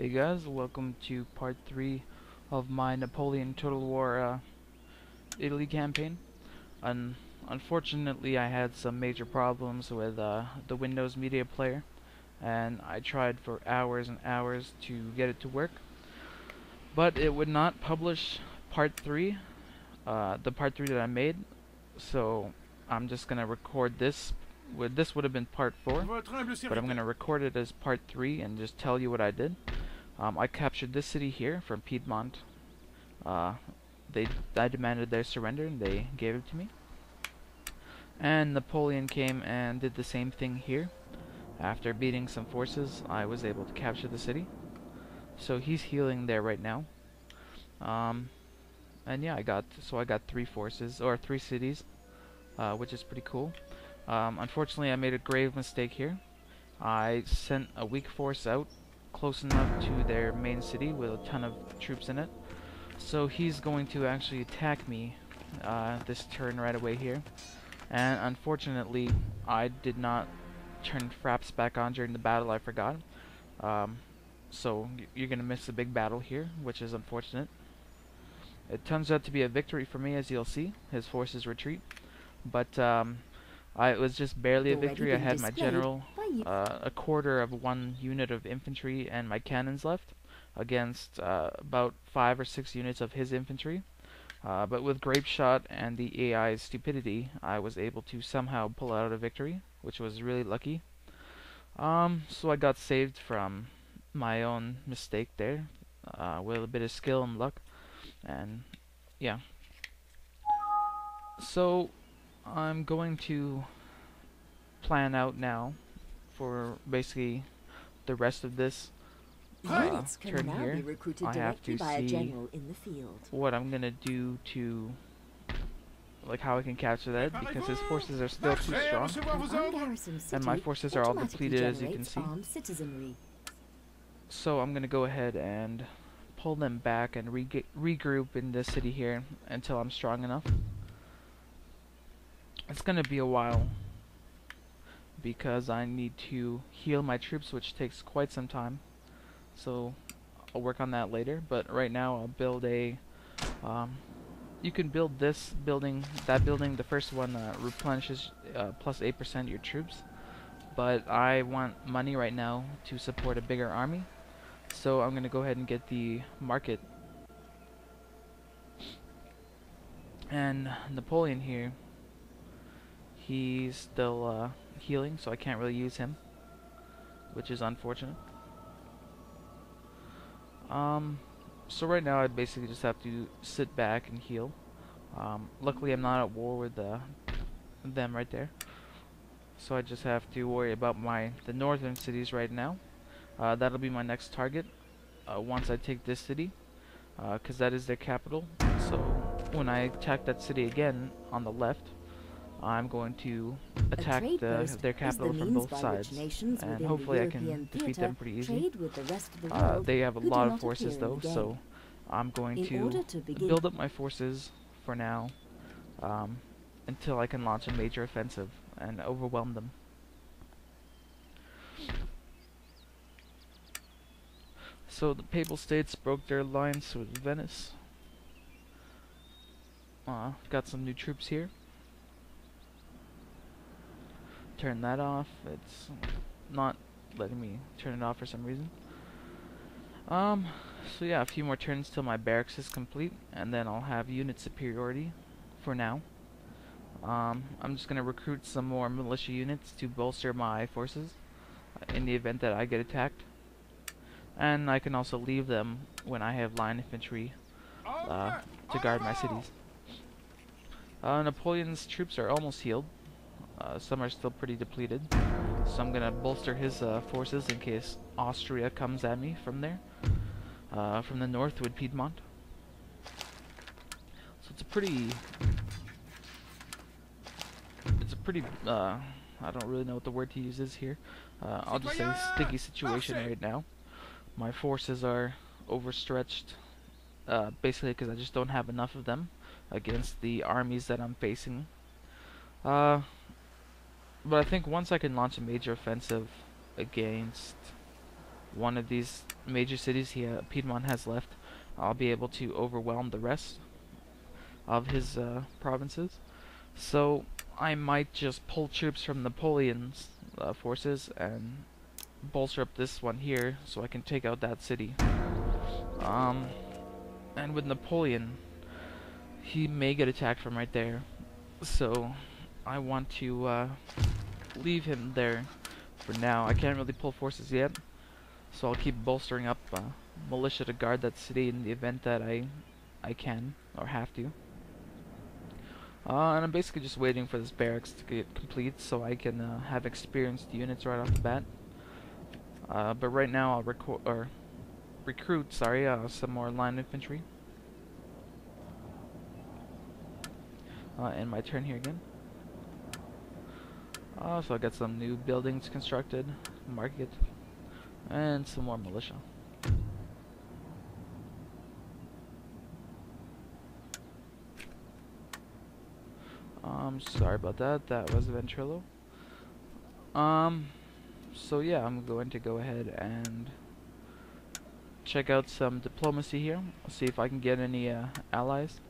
Hey guys, welcome to part 3 of my Napoleon Total War uh, Italy campaign. Un unfortunately I had some major problems with uh, the Windows Media Player and I tried for hours and hours to get it to work. But it would not publish part 3, uh, the part 3 that I made so I'm just gonna record this this would have been part 4 but I'm gonna record it as part 3 and just tell you what I did um, I captured this city here from Piedmont. Uh, they I demanded their surrender and they gave it to me. And Napoleon came and did the same thing here. After beating some forces, I was able to capture the city. So he's healing there right now. Um, and yeah, I got so I got three forces or three cities, uh, which is pretty cool. Um, unfortunately, I made a grave mistake here. I sent a weak force out close enough to their main city with a ton of troops in it. So he's going to actually attack me uh, this turn right away here. And unfortunately, I did not turn fraps back on during the battle, I forgot. Um, so you're going to miss a big battle here, which is unfortunate. It turns out to be a victory for me, as you'll see. His forces retreat. But um, I, it was just barely a victory. I had my general uh, a quarter of one unit of infantry and my cannons left against uh, about five or six units of his infantry. Uh, but with grape shot and the AI's stupidity, I was able to somehow pull out a victory, which was really lucky. Um, so I got saved from my own mistake there, uh, with a bit of skill and luck, and yeah. So I'm going to plan out now for basically the rest of this uh, turn here. I have to see what I'm gonna do to like how I can capture that because his forces are still too strong and my forces are all depleted as you can see. So I'm gonna go ahead and pull them back and re regroup in this city here until I'm strong enough. It's gonna be a while because I need to heal my troops which takes quite some time. So I'll work on that later but right now I'll build a um, you can build this building that building the first one uh, replenishes uh, plus 8% your troops but I want money right now to support a bigger army. So I'm gonna go ahead and get the market. And Napoleon here he's still uh, healing, so I can't really use him, which is unfortunate. Um, so right now I basically just have to sit back and heal. Um, luckily I'm not at war with uh, them right there. So I just have to worry about my the northern cities right now. Uh, that'll be my next target uh, once I take this city, because uh, that is their capital. So when I attack that city again on the left, I'm going to attack the, their capital the from both sides, and hopefully I can defeat them pretty easy. The uh, they have a lot of forces though, so I'm going to, to build up my forces for now um, until I can launch a major offensive and overwhelm them. So the Papal States broke their alliance with Venice. Uh, got some new troops here turn that off. It's not letting me turn it off for some reason. Um, so yeah, a few more turns till my barracks is complete, and then I'll have unit superiority for now. Um, I'm just going to recruit some more militia units to bolster my forces in the event that I get attacked. And I can also leave them when I have line infantry uh, to guard my cities. Uh, Napoleon's troops are almost healed. Uh, some are still pretty depleted. So I'm gonna bolster his uh, forces in case Austria comes at me from there. Uh, from the north with Piedmont. So it's a pretty... It's a pretty, uh, I don't really know what the word to use is here. Uh, I'll just say sticky situation right now. My forces are overstretched, uh, basically because I just don't have enough of them against the armies that I'm facing. Uh, but I think once I can launch a major offensive against one of these major cities he uh, Piedmont has left, I'll be able to overwhelm the rest of his uh, provinces. So I might just pull troops from Napoleon's uh, forces and bolster up this one here so I can take out that city. Um, and with Napoleon, he may get attacked from right there. So I want to uh, leave him there for now. I can't really pull forces yet, so I'll keep bolstering up uh, militia to guard that city in the event that I I can or have to. Uh, and I'm basically just waiting for this barracks to get complete so I can uh, have experienced units right off the bat. Uh, but right now I'll record or recruit, sorry, uh, some more line infantry. Uh, my turn here again. Uh, so I got some new buildings constructed, market, and some more militia. Um, sorry about that. That was Ventrilo. Um, so yeah, I'm going to go ahead and check out some diplomacy here. See if I can get any uh, allies.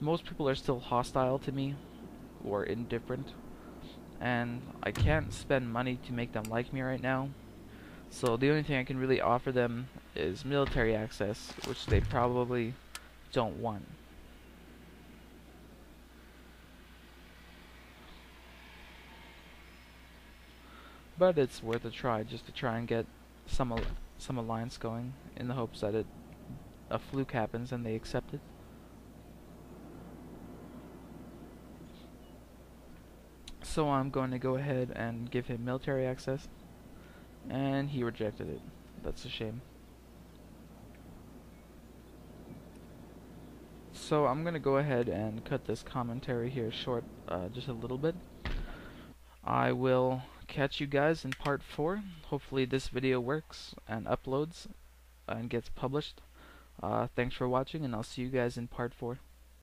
Most people are still hostile to me or indifferent, and I can't spend money to make them like me right now. So the only thing I can really offer them is military access, which they probably don't want. But it's worth a try just to try and get some al some alliance going in the hopes that it a fluke happens and they accept it. So I'm going to go ahead and give him military access and he rejected it. That's a shame. So I'm going to go ahead and cut this commentary here short uh, just a little bit. I will catch you guys in part 4. Hopefully this video works and uploads and gets published. Uh, thanks for watching and I'll see you guys in part 4.